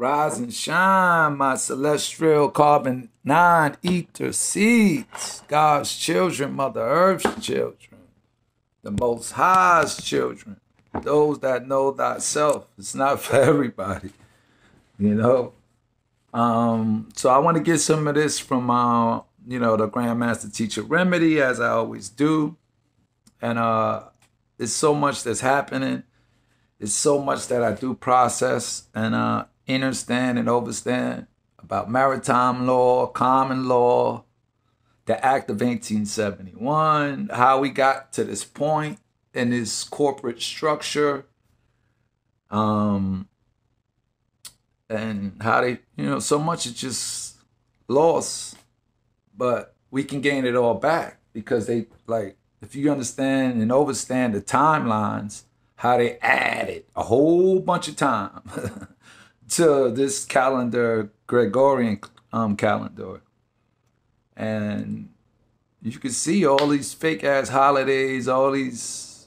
Rise and shine, my celestial carbon nine ether seeds, God's children, Mother Earth's children, the Most High's children, those that know thyself. It's not for everybody, you know. Um, so I want to get some of this from uh, you know, the Grandmaster Teacher Remedy, as I always do. And uh there's so much that's happening. It's so much that I do process and uh understand and overstand about maritime law, common law, the Act of 1871, how we got to this point in this corporate structure, um, and how they, you know, so much is just lost, but we can gain it all back because they like if you understand and understand the timelines, how they added a whole bunch of time to this calendar, Gregorian um, calendar. And you can see all these fake ass holidays, all these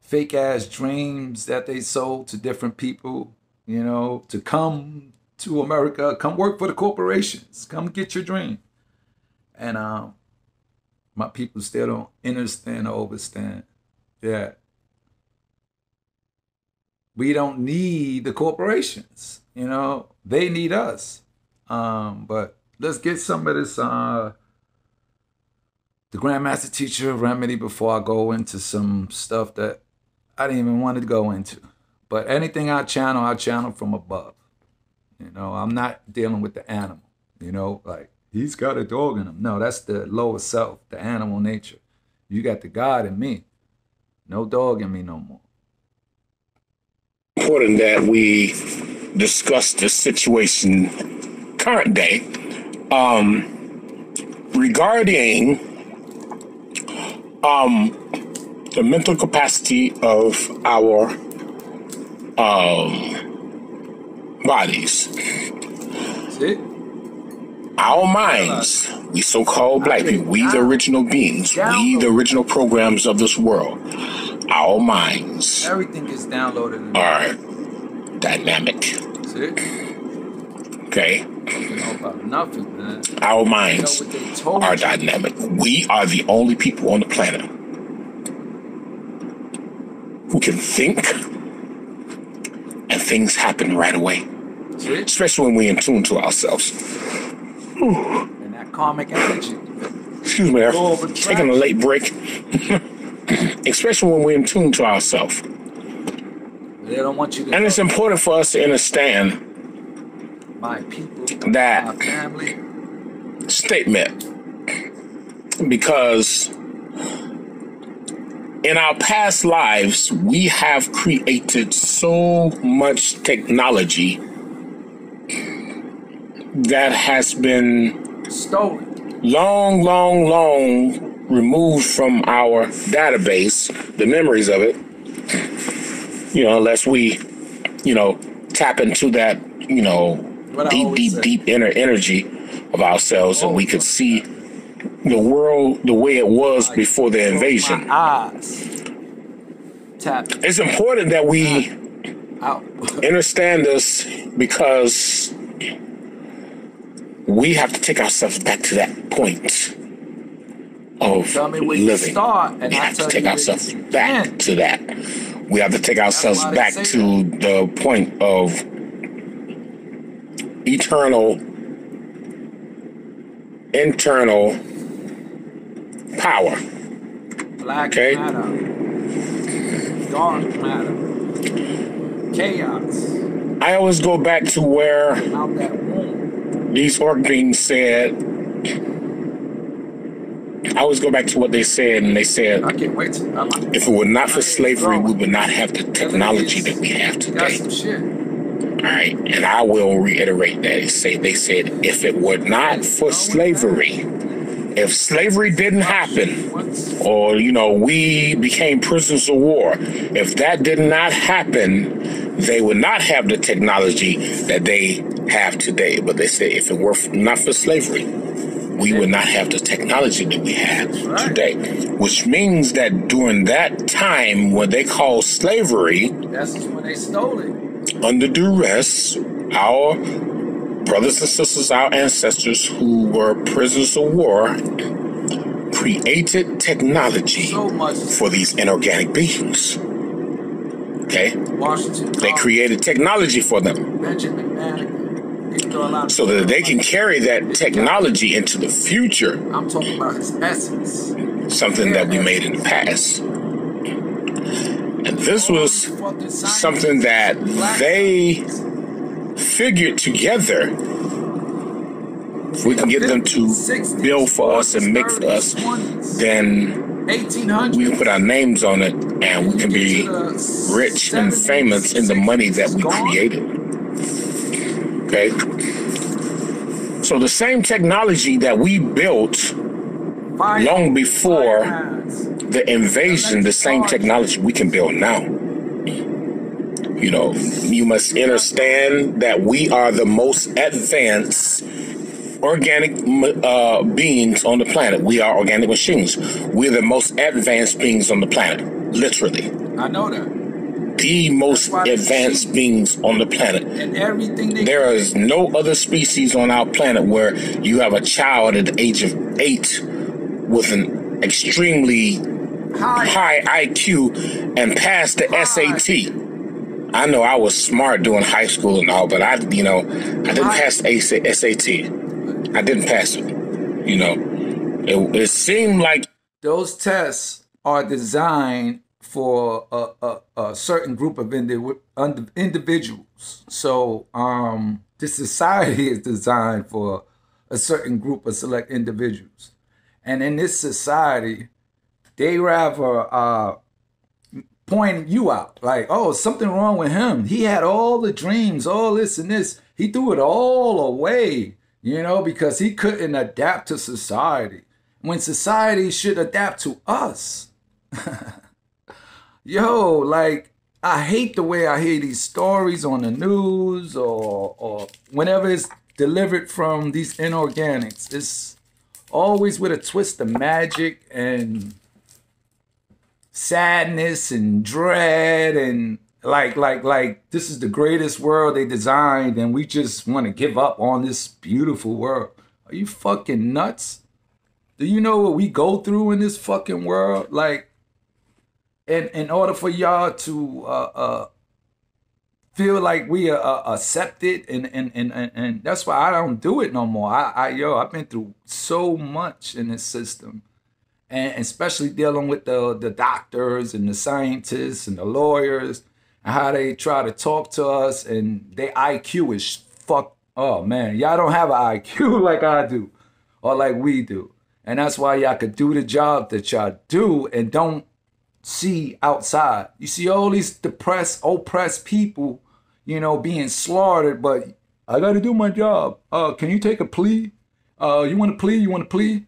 fake ass dreams that they sold to different people, you know, to come to America, come work for the corporations, come get your dream. And um, my people still don't understand or understand that we don't need the corporations. You know, they need us. Um, but let's get some of this uh the Grandmaster Teacher Remedy before I go into some stuff that I didn't even want to go into. But anything I channel, I channel from above. You know, I'm not dealing with the animal. You know, like he's got a dog in him. No, that's the lower self, the animal nature. You got the God in me. No dog in me no more important that we discuss the situation current day. Um, regarding um, the mental capacity of our um, bodies. See? Our minds, we so called black people, we the original beings, we the original programs of this world our minds Everything gets downloaded. are dynamic. See? Okay? You know about nothing. Our minds what they told are you. dynamic. We are the only people on the planet who can think and things happen right away, See? especially when we're in tune to ourselves. And that karmic energy. Excuse me, I'm taking a late break. especially when we're in tune to ourselves. They don't want you And it's important for us to understand my people, that my family. statement because in our past lives, we have created so much technology that has been Stolen. long, long, long removed from our database, the memories of it. You know, unless we, you know, tap into that, you know, What deep, deep, say. deep inner energy of ourselves, and we could oh. see the world the way it was before the invasion. My eyes. Tap It's important that we ah. understand this because we have to take ourselves back to that point of Tell me where living. start, and we have to take ourselves back end. to that. We have to take ourselves back to the point of eternal, internal power. Black Okay. matter. Dark matter. Chaos. I always go back to where Out that womb. these orc beings said. I always go back to what they said, and they said, I can't wait if it were not for slavery, we would not have the technology that we have today. All right, and I will reiterate that. They say they said if it were not for slavery, if slavery didn't happen, or you know we became prisoners of war, if that did not happen, they would not have the technology that they have today. But they say if it were not for slavery, we would not have the technology that we have today. Which means that during that time, what they call slavery, that's when they stole it. under duress, our brothers and sisters, our ancestors who were prisoners of war, created technology So for these inorganic beings. Okay? Washington. They created technology for them Benjamin Madigan. So that they can carry that technology into the future, I'm talking about his essence. something that we made in the past. And this was something that they figured together. If we can get them to build for us and make for us, then 1800s. we can put our names on it and we can be rich and famous in the money that we created. Okay? So the same technology that we built long before the invasion, the same technology we can build now. You know, you must understand that we are the most advanced organic uh, beings on the planet. We are organic machines. We're the most advanced beings on the planet, literally. I know that. The most advanced beings on the planet. There is no other species on our planet where you have a child at the age of eight with an extremely high. high IQ and passed the SAT. I know I was smart doing high school and all, but I, you know, I didn't pass the SAT. I didn't pass it. You know, it, it seemed like Those tests are designed for a, a, a certain group of indi- individuals. So um, the society is designed for a certain group of select individuals. And in this society, they rather uh, point you out like, oh, something wrong with him. He had all the dreams, all this and this. He threw it all away, you know, because he couldn't adapt to society. When society should adapt to us. Yo, like, I hate the way I hear these stories on the news or or whenever it's delivered from these inorganics. It's always with a twist of magic and sadness and dread and like like like this is the greatest world they designed and we just want to give up on this beautiful world. Are you fucking nuts? Do you know what we go through in this fucking world? Like in in order for y'all to uh uh feel like we are uh, accepted and, and and and and that's why I don't do it no more. I I yo I've been through so much in this system and especially dealing with the the doctors and the scientists and the lawyers and how they try to talk to us and their IQ is fuck. Oh man, y'all don't have an IQ like I do, or like we do, and that's why y'all could do the job that y'all do and don't see outside. You see all these depressed, oppressed people, you know, being slaughtered, but I got to do my job. Uh, can you take a plea? Uh, you want to plea? You want to plea?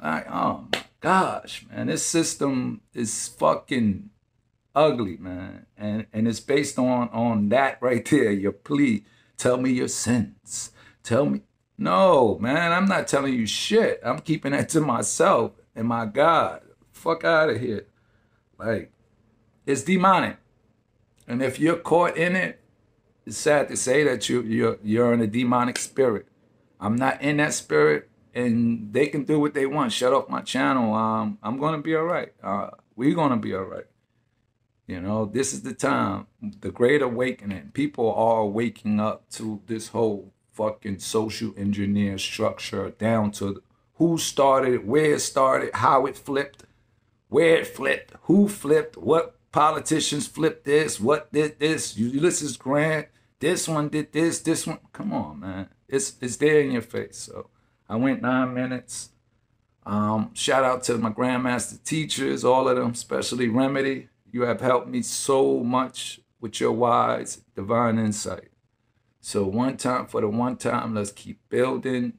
I, oh my gosh, man, this system is fucking ugly, man, and and it's based on on that right there. Your plea. Tell me your sins. Tell me. No, man, I'm not telling you shit. I'm keeping that to myself and my God. Fuck out of here. Like, it's demonic, and if you're caught in it, it's sad to say that you you're you're in a demonic spirit. I'm not in that spirit and they can do what they want. Shut off my channel. Um, I'm gonna be all right. Uh, we're gonna be all right. You know, this is the time, the great awakening. People are waking up to this whole fucking social engineer structure down to who started it, where it started, how it flipped, where it flipped, who flipped, what politicians flipped this, what did this, Ulysses Grant, this one did this, this one. Come on, man. It's it's there in your face. So I went nine minutes. Um, shout out to my grandmaster teachers, all of them, especially Remedy. You have helped me so much with your wise divine insight. So one time for the one time, let's keep building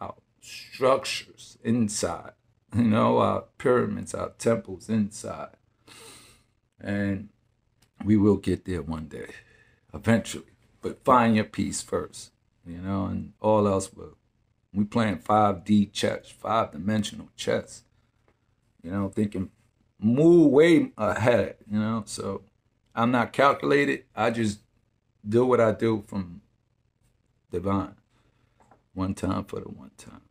our structures inside. You know, our pyramids, our temples inside. And we will get there one day, eventually. But find your peace first, you know, and all else will. We playing 5D chess, five dimensional chess. You know, thinking move way ahead, you know. So I'm not calculated. I just do what I do from divine. One time for the one time.